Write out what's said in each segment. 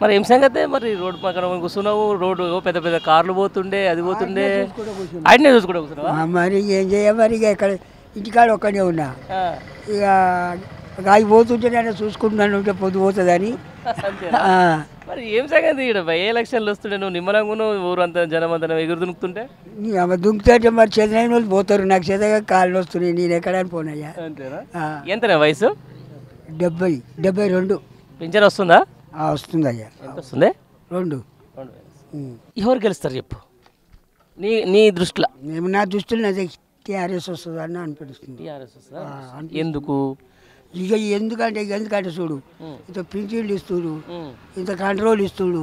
మరి ఏం సంగతే? మరి రోడ్డు పక్కన కూర్చున్నావు రోడ్డు పెద్ద పెద్ద కార్లు పోతుండే అది పోతుండే. ఆయనే చూసుకుంటా కూర్చున్నావా? మరి ఏం చేయ మరి ఇక ఇక్కడ ఇంటికాడ ఒక్కనే ఉన్నా. ఇక అవి పోతుంటే నేను చూసుకుంటున్నాను ఉంటే పొద్దు పోతుందని. మరి ఏం సంగతి ఇక్కడ బై ఎలక్షన్లు వస్తుండే నువ్వు? నిమ్మలంగా ఊరంతా జనం అంతా ఎగురు అమ్మ దుంకుతుంటే మరి చదరైన వాళ్ళు పోతారు. నాకు చదగా కాళ్ళు వస్తున్నాయి. నేను ఎక్కడానికి పోనయ్యా. అంతేనా? ఎంతనే వయసు? డెబ్బై డెబ్బై రెండు. పింఛన్ వస్తుందా? ఆ, వస్తుందయ్యా ఎంత వస్తుంది రెండు. ఎవరు గెలుస్తారు చెప్పు నీ నీ దృష్టిలో మేము నా దృష్టిలో అదే టీఆర్ఎస్ వస్తుందని అనిపిస్తుంది టీఆర్ఎస్ వస్తుందా? ఎందుకు ఇక ఎందుకంటే ఎందుకంటే చూడు. ఇంత పింఛన్లు ఇస్తుడు. ఇంత కంట్రోల్ ఇస్తుడు.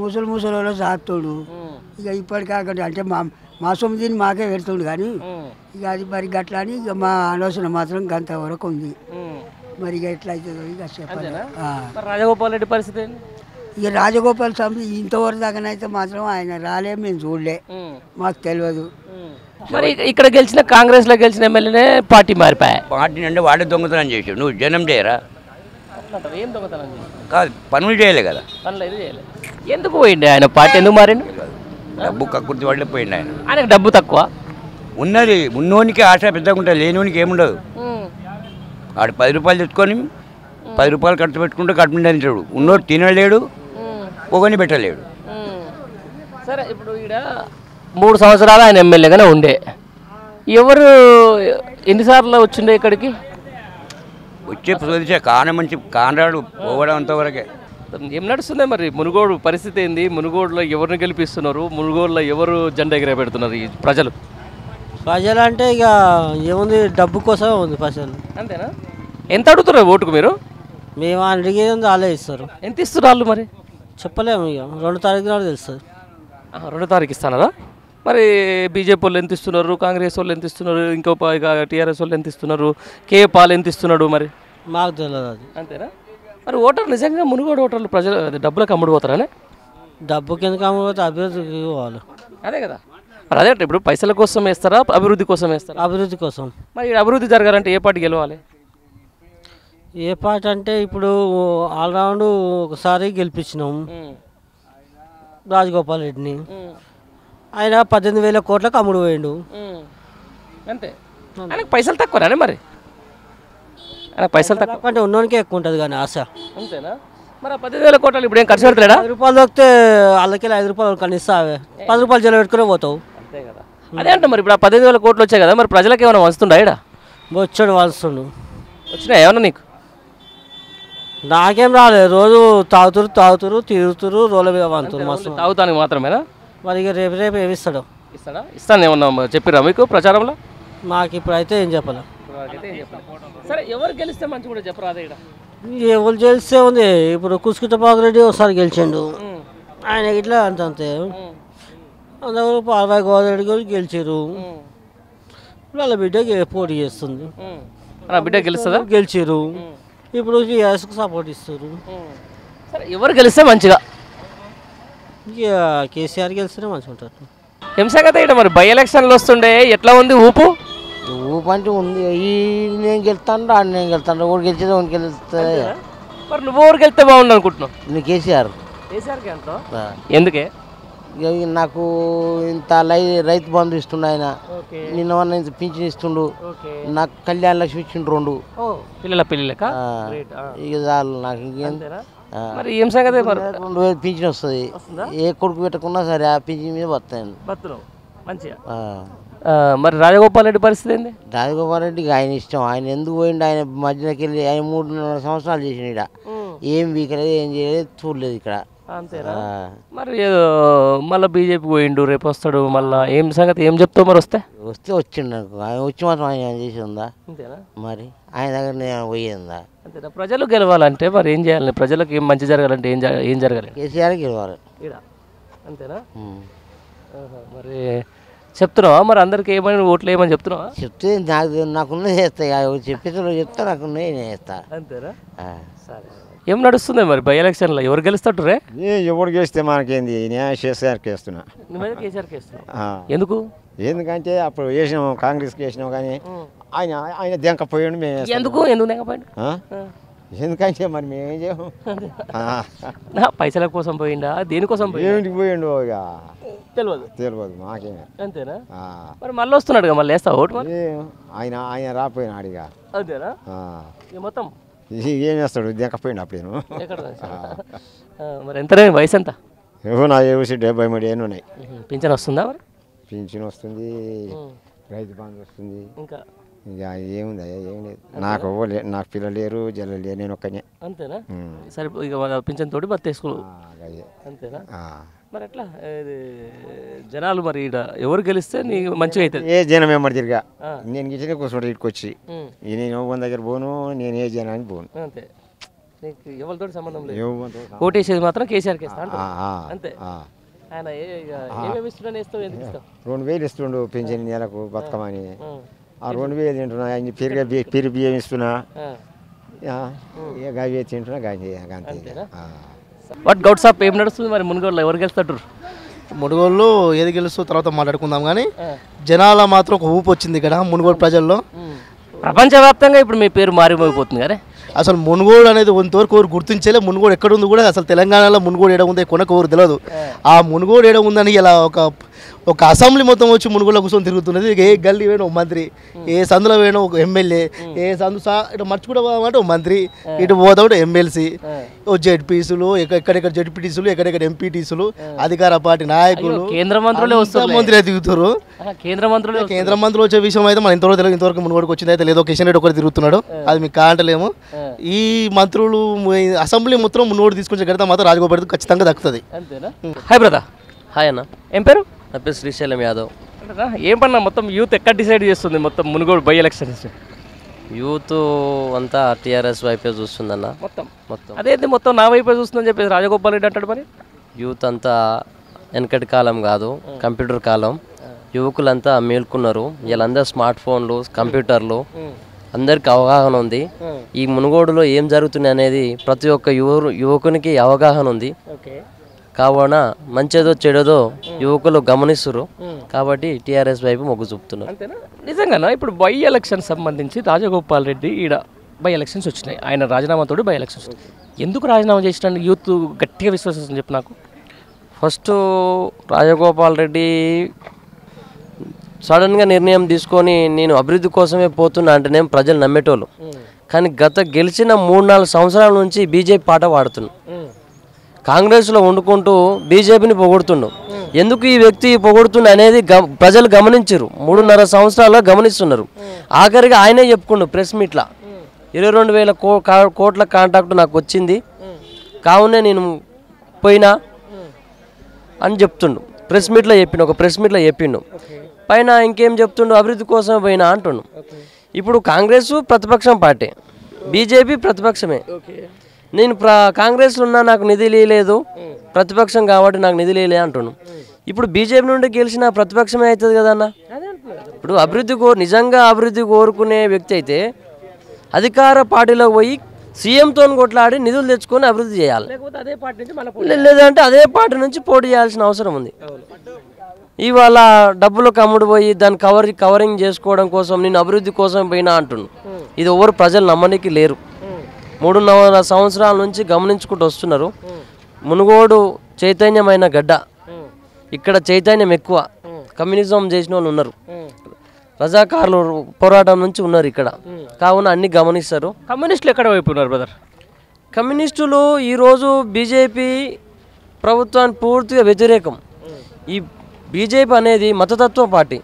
ముసలి ముసలి వాళ్ళు సాస్తుడు ఉం. ఇక ఇప్పటికాకంటే అంటే మా మా సొమ్మిదిని మాకే పెడుతుండు కానీ. ఇక అది మరి గట్లా అని ఇక మా ఆలోచన మాత్రం గంత వరకు ఉంది. మరి ఇక ఎట్లా అవుతుందో ఇక చెప్పాలి. అంతేనా? ఆ. మరి రాజగోపాల్ రెడ్డి పరిస్థితి ఏంది? ఇక రాజగోపాల్ స్వామి ఇంతవరకు దాకానైతే మాత్రం ఆయన రాలే మేము చూడలే. మాకు తెలియదు. మరి ఇక- ఇక్కడ గెలిచిన కాంగ్రెస్లో గెలిచిన ఎమ్మెల్యేనే పార్టీ మారిపోయా? పార్టీ అంటే వాడే దొంగతనం చేసావు నువ్వు జనం చేయరా? ఏం దొంగతనం చేసి? కాదు పనులు చేయలే కదా. పనులు ఏది చేయలేదు ఎందుకు పోయిండే ఆయన? పార్టీ ఎందుకు మారిండు? డబ్బు కక్కుర్తి వాళ్ళే పోయిండు ఆయన. ఆయనకు డబ్బు తక్కువ? ఉన్నది ఉన్నోనికి ఆశ పెద్దగా ఉంటుంది లేనివానికి ఏముండదు ఆడు పది రూపాయలు తెచ్చుకొని పది రూపాయలు ఖర్చు పెట్టుకుంటే కడుపు నిండాడు ఉన్నోడు తినలేడు పొగని పెట్టలేడు. సరే ఇప్పుడు ఈడ మూడు సంవత్సరాలు ఆయన ఎమ్మెల్యేగానే ఉండే. ఎవరు ఎన్నిసార్లు వచ్చిండే ఇక్కడికి? వచ్చే ప్రదేశం కాన మంచి కానరాడు పోవడం అంతవరకే. ఏం నడుస్తుంది మరి? మునుగోడు పరిస్థితి ఏంది? మునుగోడులో ఎవరిని గెలిపిస్తున్నారు? మునుగోడులో ఎవరు జెండా ఎగిరే పెడుతున్నారు ఈ ప్రజలు? ప్రజలు అంటే ఇక ఏముంది? డబ్బు కోసం ఉంది ప్రజలు. అంతేనా? ఎంత అడుగుతున్నారు ఓటుకు మీరు? మేము అడిగేది వాళ్ళే ఇస్తారు. ఎంత ఇస్తున్నారు వాళ్ళు మరి? చెప్పలేము ఇక. రెండు తారీఖు నాడు తెలుస్తుంది. రెండో తారీఖు ఇస్తానరా? మరి బీజేపీ వాళ్ళు ఎంత ఇస్తున్నారు? కాంగ్రెస్ వాళ్ళు ఎంత ఇస్తున్నారు? ఇంకో టీఆర్ఎస్ వాళ్ళు ఎంత ఇస్తున్నారు? కే పాల్ ఎంత ఇస్తున్నాడు మరి? మాకు తెలియదు అది. అంతేనా? మరి ఓటర్లు నిజంగా మునుగోడు ఓటర్లు ప్రజలు డబ్బులకు అమ్ముడుపోతారనే డబ్బు కింద అమ్మకపోతే అభివృద్ధికి పోవాలి. అదే కదా. అదే ఇప్పుడు పైసల కోసం వేస్తారా అభివృద్ధి కోసం వేస్తారా? అభివృద్ధి కోసం. మరి అభివృద్ధి జరగాలంటే ఏ పార్టీ గెలవాలి? ఏ పాట అంటే ఇప్పుడు ఆల్రౌండ్ ఒకసారి గెలిపించినాం. రాజగోపాల్ రెడ్డిని. ఆయన పద్దెనిమిది వేల కోట్లకు అమ్ముడు పోయిండు. అంతే. ఆయనకు పైసలు తక్కువనే మరి. ఆయనకు పైసలు తక్కువ. అంటే ఉన్నోనికే ఎక్కువ ఉంటుంది కానీ ఆశ. అంతేనా? మరి పద్దెనిమిది వేల కోట్లు ఇప్పుడు ఏం ఖర్చు పెడతాడా రూపాయలు దొరికితే వాళ్ళకి ఐదు రూపాయలు కనిస్తావే పది రూపాయలు జల పెట్టుకునే పోతావు. అంతే కదా. అదే అంటే మరి ఇప్పుడు ఆ పద్దెనిమిది వేల కోట్లు వచ్చాయి కదా మరి ప్రజలకు ఏమైనా వస్తుందా ఇక్కడ వచ్చాడు వాళ్ళస్తుండు వచ్చినాయి ఏమన్నా నీకు? నాకేం రాలేదు రోజు తాగుతురు తాగుతురు తిరుగుతురు రోల మీద వంతురు మస్తు. తాగుతానికి మాత్రమేనా? మరి ఇక రేపు రేపు ఏమి ఇస్తాడు? ఇస్తాడా? ఇస్తాను ఏమన్నా చెప్పిరా మీకు ప్రచారంలో? మాకు ఇప్పుడు అయితే ఏం చెప్పాలి. సరే ఎవరు గెలిస్తే మంచి కూడా చెప్పరా ఇక్కడ ఎవరు గెలిస్తే ఉంది ఇప్పుడు కుసుకుంట రెడ్డి ఒకసారి గెలిచిండు. ఆయన ఇట్లా అంత అంతే అందరూ పాల్వాయి గోదావరి గారు గెలిచారు. వాళ్ళ బిడ్డ గె- పోటీ చేస్తుంది? నా బిడ్డ గెలుస్తుందా? గెలిచారు. ఇప్పుడు టీఆర్ఎస్కి సపోర్ట్ ఇస్తారు. సరే ఎవరు గెలిస్తే మంచిగా? ఇక కేసీఆర్ గెలిస్తేనే మంచిగా ఉంటుంది. హింసగత ఇక్కడ మరి బై ఎలక్షన్లు వస్తుండే ఎట్లా ఉంది ఊపు? ఊపంటే ఉంది. ఈ నేను గెలుతాను రా నేను గెలుతాను. ఒకటి గెలిచేది ఒకటి గెలుస్తుంది మరి నువ్వు ఊరికి వెళ్తే బాగుండు అనుకుంటున్నావు? నువ్వు కేసీఆర్. కేసీఆర్కి అంటావు ఆ. ఎందుకే? నాకు ఇంత లై రైతు బంధు ఇస్తుండు ఆయన. నిన్న మొన్న ఇంత పింఛన్ ఇస్తుండు. నాకు కళ్యాణ లక్ష్మి ఇచ్చిండు రెండు. పిల్లల పిల్లలక ఇక చాలు నాకు ఇంకేం. మరి ఏం సంగతి రెండు వేలు పింఛన్ వస్తుంది. ఏ కొడుకు పెట్టకున్నా సరే ఆ పింఛన్ మీద మంచిగా. ఆ, మరి రాజగోపాల్ రెడ్డి పరిస్థితి ఏంది? రాజగోపాల్ రెడ్డికి ఆయన ఇష్టం. ఆయన ఎందుకు పోయిండు? ఆయన మధ్యలోకి వెళ్ళి ఆయన మూడున్నర సంవత్సరాలు చేసిన ఇక్కడ ఏం వీకలేదు ఏం చేయలేదు చూడలేదు ఇక్కడ. అంతేనా. మరి ఏదో మళ్ళీ బీజేపీ పోయిండు రేపు వస్తాడు మళ్ళీ ఏం సంగతి ఏం చెప్తావు మరి వస్తే? వస్తే వచ్చిండు నాకు. ఆయన వచ్చి మాత్రం ఆయన చేసి ఉందా అంతేనా? మరి ఆయన దగ్గర నేను పోయేందా? అంతేనా? ప్రజలు గెలవాలంటే మరి ఏం చేయాలి? ప్రజలకు ఏం మంచి జరగాలంటే ఏం ఏం జరగాలి? కేసీఆర్ గెలవాలి. ఈడ. అంతేనా? మరి చెప్తున్నావా? మరి అందరికి ఏమని ఓట్లు ఏమని చెప్తున్నావా? చెప్తే నాకు నాకున్నది చేస్తా. ఇక చెప్పేసి చెప్తా నాకున్నది నేను చేస్తా. అంతేనా. సరే. ఏం నడుస్తుంది మరి బై ఎలక్షన్లో? ఎవరు గెలుస్తాడు రే ఏ ఎవడు చేస్తే మనకేంది? నేను కేసీఆర్కి వేస్తున్నా. ఎందుకు ఎందుకంటే అప్పుడు వేసినాం కాంగ్రెస్కి వేసినాం కానీ ఆయన ఆయన దెంకపోయాడు మేము. ఎందుకు? ఎందుకు తెగపోయిండు ఆ? ఎందుకంటే మరి మేమేం చేయము నా పైసల కోసం పోయిండా? దేనికోసం ఏమిటికి పోయిండు ఇక? తెలియదు తెలియదు మాకేమే అంతేనా? మరి మళ్ళీ వస్తున్నాడు మళ్ళీ వేస్తా ఓటు ఏం, ఆయన ఆయన రాపోయినాడు ఇక. అంతేనా? మొత్తం? ఏం చేస్తాడు? దిగకపోయిండు అప్పుడేను. ఎక్కడ ఆ, మరి ఎంతనే వయసు ఎంత? ఏవో నా ఏసి డెబ్బై మూడు ఏళ్ళు ఉన్నాయి. పింఛన్ వస్తుందా మరి? పింఛన్ వస్తుంది. రైతు బంధు వస్తుంది. ఇక ఏముంది అయ్యా ఏం లేదు. నాకు ఎవ్వరు నాకు పిల్లలు లేరు జల్లలు లేరు నేను ఒక్కనే. అంతేనా. సరే ఇక మన పింఛన్ తోటి ఆ, అయ్యే. అంతేనా. మరి ఎట్లా? జనాలు మరి ఈడ ఎవరు గెలిస్తే నీకు మంచిగా అవుతుంది ఏ జనం ఏమడి తిరిగా. నేను గిట్లనే కూర్చుంటా ఇటుకు వచ్చి ఉమ్. ఈ నేను ఎవరి దగ్గర పోను నేను ఏ జనానికి పోను. అంతే. నీకు ఎవరితో సంబంధం లేదు. ఓటేసేది మాత్రం కేసీఆర్కి ఇస్తా అంతే. ఆయన ఇక రెండు వేలు ఇస్తుండు పెన్షన్ నెలకు బతుకమని రెండు వేలు తింటున్నా ఆయన పెరిగే బి- పెరుగు బియ్యం ఇస్తున్నా. ఇక గవి తింటున్నా అంతే. వాట్ గౌట్ సాప్ ఏం నడుస్తుంది మరి మునుగోడులో ఎవరు గెలుస్తాడు మునుగోళ్ళు ఏది గెలుస్తూ తర్వాత మాట్లాడుకుందాం కానీ జనాల మాత్రం ఒక ఊపు వచ్చింది ఇక్కడ మునుగోడు ప్రజల్లో. ప్రపంచవ్యాప్తంగా ఇప్పుడు మీ పేరు మారిపోయిపోతుంది కదా? అసలు మునుగోడు అనేది ఇంతవరకు ఎవరు గుర్తించలే మునుగోడు ఎక్కడ ఉంది కూడా అసలు తెలంగాణలో మునుగోడు ఏడ ఉంది కొనకు ఎవరు తెలియదు ఆ మునుగోడు ఏడ ఉందని ఇలా ఒక ఒక అసెంబ్లీ మొత్తం వచ్చి మునుగోడులో కూర్చొని తిరుగుతున్నది. ఏ గల్లీ వేణో ఒక మంత్రి ఏ సందులో వేణో ఒక ఎమ్మెల్యే ఏ సందు సా ఇటు మర్చిపోవడం ఒక మంత్రి ఇటు పోదామంటే ఎమ్మెల్సీ ఓ జెడ్పీసులు ఎక్కడెక్కడ జెడ్పీటీసులు ఎక్కడెక్కడ ఎంపీటీసులు అధికార పార్టీ నాయకులు కేంద్ర మంత్రులే అంతా వస్తున్నారు మంత్రులే దిగుతారు కేంద్ర మంత్రులే. కేంద్ర మంత్రులు వచ్చే విషయం అయితే మన ఇంతవరకు తెలియదు ఇంతవరకు మునుగోడుకు వచ్చింది అయితే లేదో కిషన్ రెడ్డి ఒకటి తిరుగుతున్నాడు. అది మీకు కాంటలేము ఈ మంత్రులు అసెంబ్లీ మొత్తం మునుగోడు తీసుకొచ్చే గడితే మాత్రం రాజగోపాల్ ఖచ్చితంగా దక్కుతుంది. అంతేనా? Hi brother. హాయ్ అన్న. ఏం పేరు? నా పేరు శ్రీశైలం యాదవ్? ఏం పన్నా మొత్తం యూత్ ఎక్కడ డిసైడ్ చేస్తుంది? మొత్తం మునుగోడు బై ఎలక్షన్స్. యూత్ అంతా టీఆర్ఎస్ వైపే చూస్తుందన్న. మొత్తం. మొత్తం. అదేంటి మొత్తం నా వైపే చూస్తుందని చెప్పేసి రాజగోపాల్ రెడ్డి అంటాడు మరి? యూత్ అంతా వెనకటి కాలం కాదు కంప్యూటర్ కాలం. యువకులంతా మేల్కున్నారు. వీళ్ళందరూ స్మార్ట్ ఫోన్లు కంప్యూటర్లు. అందరికి అవగాహన ఉంది. ఈ మునుగోడులో ఏం జరుగుతుంది అనేది ప్రతి ఒక్క యువ యువకునికి అవగాహన ఉంది. కావున మంచిదో చెడదో యువకులు గమనిస్తున్నారు కాబట్టి టీఆర్ఎస్ వైపు మొగ్గు చూపుతున్నారు. అంతేనా? నిజంగానా? ఇప్పుడు బై ఎలక్షన్ సంబంధించి రాజగోపాల్ రెడ్డి ఈడ బై ఎలక్షన్స్ వచ్చినాయి. ఆయన రాజీనామాతోటి బై ఎలక్షన్స్ ఎందుకు రాజీనామా చేసిన యూత్ గట్టిగా విశ్వసిస్తుంది చెప్పు నాకు. ఫస్ట్ రాజగోపాల్ రెడ్డి సడన్గా నిర్ణయం తీసుకొని నేను అభివృద్ధి కోసమే పోతున్నా అంటేనేం ప్రజలు నమ్మేటోళ్ళు. కానీ గత గెలిచిన మూడు నాలుగు సంవత్సరాల నుంచి బీజేపీ పాట పాడుతున్నాడు కాంగ్రెస్లో వండుకుంటూ బీజేపీని పొగొడుతుండు. ఎందుకు ఈ వ్యక్తి పొగొడుతుండు అనేది గ- ప్రజలు గమనించరు. మూడున్నర సంవత్సరాలుగా గమనిస్తున్నారు. ఆఖరిగా ఆయనే చెప్పుకుండు ప్రెస్ మీట్లా. ఇరవై రెండు వేల కో కోట్ల కాంట్రాక్ట్ నాకు వచ్చింది. కావునే నేను పోయినా అని చెప్తుండు. ప్రెస్ మీట్లో చెప్పిండు ఒక ప్రెస్ మీట్లో చెప్పిండు. పైన ఇంకేం చెప్తుండు? అభివృద్ధి కోసం పోయినా అంటుండు. ఇప్పుడు కాంగ్రెస్ ప్రతిపక్షం పార్టీ. బీజేపీ ప్రతిపక్షమే. నేను ప్ర కాంగ్రెస్లో ఉన్నా నాకు నిధి లేదు ప్రతిపక్షం కాబట్టి నాకు నిధి లేలే అంటుండు ఇప్పుడు బీజేపీ నుండి గెలిచిన ప్రతిపక్షమే అవుతుంది కదన్న ఇప్పుడు అభివృద్ధి కో నిజంగా అభివృద్ధి కోరుకునే వ్యక్తి అయితే అధికార పార్టీలో పోయి సీఎంతో కొట్లాడి నిధులు తెచ్చుకొని అభివృద్ధి చేయాలి. లేదంటే అదే పార్టీ నుంచి పోటీ చేయాల్సిన అవసరం ఉంది. ఇవాళ డబ్బులు కమ్ముడు పోయి దాన్ని కవర్ కవరింగ్ చేసుకోవడం కోసం నేను అభివృద్ధి కోసం పోయినా అంటుండు ఇది ఎవరు ప్రజలు నమ్మనికి లేరు. మూడున్నర సంవత్సరాల నుంచి గమనించుకుంటూ వస్తున్నారు. మునుగోడు చైతన్యమైన గడ్డ. ఇక్కడ చైతన్యం ఎక్కువ. కమ్యూనిజం చేసిన వాళ్ళు ఉన్నారు. రజాకారులు పోరాటం నుంచి ఉన్నారు ఇక్కడ. కావున అన్ని గమనిస్తారు. కమ్యూనిస్టులు ఎక్కడ వైపు ఉన్నారు బ్రదర్ కమ్యూనిస్టులు ఈరోజు బీజేపీ ప్రభుత్వానికి పూర్తిగా వ్యతిరేకం. ఈ బీజేపీ అనేది మతతత్వ పార్టీ.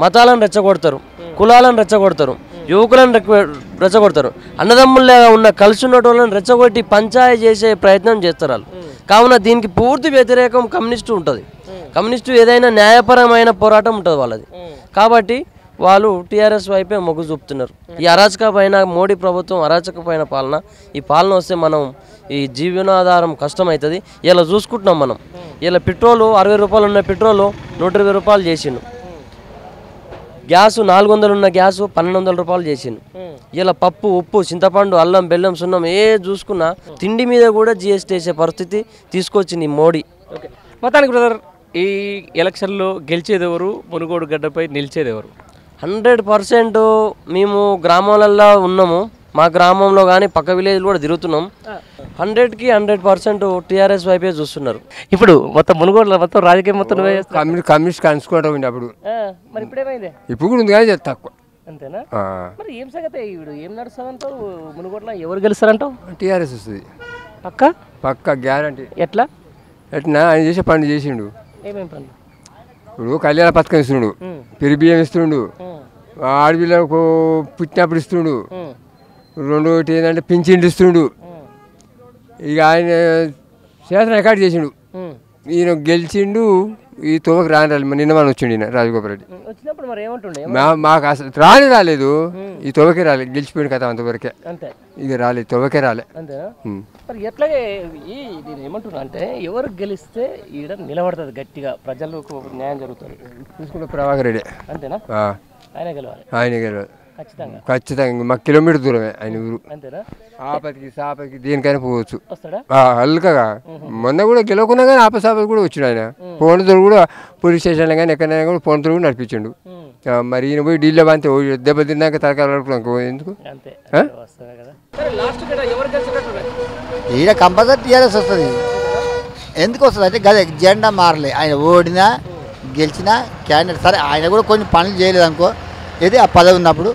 మతాలను రెచ్చగొడతారు. కులాలను రెచ్చగొడతారు. యువకులను రెచ్చగొడతారు. అన్నదమ్ముల్లాగా ఉన్న కలిసి ఉన్న వాళ్ళని రెచ్చగొట్టి పంచాయతీ చేసే ప్రయత్నం చేస్తారు వాళ్ళు. కావున దీనికి పూర్తి వ్యతిరేకం కమ్యూనిస్టు ఉంటుంది. కమ్యూనిస్టు ఏదైనా న్యాయపరమైన పోరాటం ఉంటుంది వాళ్ళది. కాబట్టి వాళ్ళు టీఆర్ఎస్ వైపే మొగ్గు చూపుతున్నారు. ఈ అరాచక పైన మోడీ ప్రభుత్వం అరాచక పైన పాలన ఈ పాలన వస్తే మనం ఈ జీవనాధారం కష్టమవుతుంది ఇలా చూసుకుంటున్నాం మనం. ఇలా పెట్రోలు అరవై రూపాయలు ఉన్న పెట్రోలు నూట ఇరవై రూపాయలు చేసిండు. గ్యాసు నాలుగు వందలు ఉన్న గ్యాసు పన్నెండు వందల రూపాయలు చేసిండు. ఇలా పప్పు ఉప్పు చింతపండు అల్లం బెల్లం సున్నం ఏ చూసుకున్నా తిండి మీద కూడా జిఎస్టీ వేసే పరిస్థితి తీసుకొచ్చింది మోడీ. మొత్తానికి బ్రదర్ ఈ ఎలక్షన్లో గెలిచేది ఎవరు మునుగోడు గడ్డపై నిలిచేది ఎవరు హండ్రెడ్ పర్సెంట్ మేము గ్రామాలల్లో ఉన్నాము. మా గ్రామంలో కానీ పక్క విలేజ్ కూడా తిరుగుతున్నాం. హండ్రెడ్కి హండ్రెడ్ పర్సెంట్ టీఆర్ఎస్ వైపే చూస్తున్నారు. ఇప్పుడు మొత్తం మునుగోడులో మొత్తం రాజకీయం మొత్తం. కమ్యూనిస్ట్ కమ్యూనిస్ట్ ఉండే అప్పుడు. ఆ, మరి ఇప్పుడేమైంది ఇప్పుడు కూడా ఉంది కానీ తక్కువ. అంతేనా? ఆ. మరి ఏం సంగతి? ఇప్పుడు ఏం నడుస్తుందంటావు? మునుగోడులో ఎవరు గెలుస్తారంటావు? టీఆర్ఎస్ వస్తుంది. పక్క? పక్క గ్యారంటీ. ఎట్లా? ఎట్లా? ఆయన చేసే పనులు చేసిండు. ఏమేం పనులు? ఇప్పుడు కళ్యాణ పథకం ఇస్తుండు. ఉమ్. పెరి బియ్యం ఇస్తుండు. ఆడపిల్లకు పుట్టినప్పుడు ఇస్తుండు. రెండు ఒకటి ఏంటంటే పింఛన్లు ఇస్తుండు. ఇక ఆయన చేతన రికార్డ్ చేసిండు. ఈయన గెలిచిండు ఈ తోమకి రాని రాలేదు. నిన్న మన వచ్చిండు ఈయన రాజగోపాల్ రెడ్డి. వచ్చినప్పుడు మరి ఏమంటుండే? మా మాకు అసలు రాని రాలేదు. ఈ తోవకే రాలేదు. గెలిచిపోయిన కథ అంతవరకే. అంతే. ఇక రాలేదు తోవకే రాలే. అంతేనా? ఉమ్. మరి ఎట్లాగే ఈ నేను ఏమంటున్నా అంటే ఎవరు గెలిస్తే ఈడ నిలబడుతుంది గట్టిగా? ప్రజలకు న్యాయం జరుగుతుంది. చూసుకుంటే ప్రభాకర్ రెడ్డి. అంతేనా? ఆయన గెలవాలి. ఆయన గెలవాలి. ఖచ్చితంగా. మాకు కిలోమీటర్ దూరమే ఆయన ఊరు. అంతేనా? ఆపతికి సాపతికి దేనికైనా పోవచ్చు. వస్తాడా? ఆ, హల్కగా మొన్న కూడా గెలవకున్నా కానీ ఆపసాపతి కూడా వచ్చిండు ఆయన. ఫోన్తో కూడా పోలీస్ స్టేషన్లో కానీ ఎక్కడైనా కూడా ఫోన్తో కూడా నడిపించిండు. మరి ఈయన పోయి ఢిల్లీ బంతే దెబ్బ తిన్నాక తరకాలు ఎందుకు? అంతే. ఆ? వస్తుంది కదా. సరే లాస్ట్ కూడా ఎవరు గెలిచినట్టు ఈడ కంపల్సరీ టీఆర్ఎస్ వస్తుంది. ఎందుకు వస్తుంది అంటే గదే జెండా మారలే. ఆయన ఓడినా గెలిచినా క్యాండిడేట్. సరే ఆయన కూడా కొన్ని పనులు చేయలేదు అనుకో. ఏది ఆ పదవి ఉన్నప్పుడు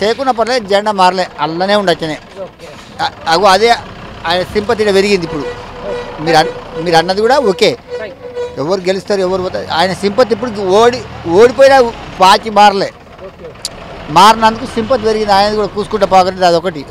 చేయకున్న పర్లేదు జెండా మారలే. అల్లనే ఉండొచ్చనే. అగో అదే ఆయన సింపతి ఈడ పెరిగింది ఇప్పుడు. మీరు మీరు అన్నది కూడా ఓకే. ఎవరు గెలుస్తారు ఎవరు పోతారు. ఆయన సింపతి ఇప్పుడు ఓడి ఓడిపోయినా పాచి మారలే. మారినందుకు సింపతి పెరిగింది ఆయన కూడా కూసుకుంటే పోగొట్టింది అదొకటి.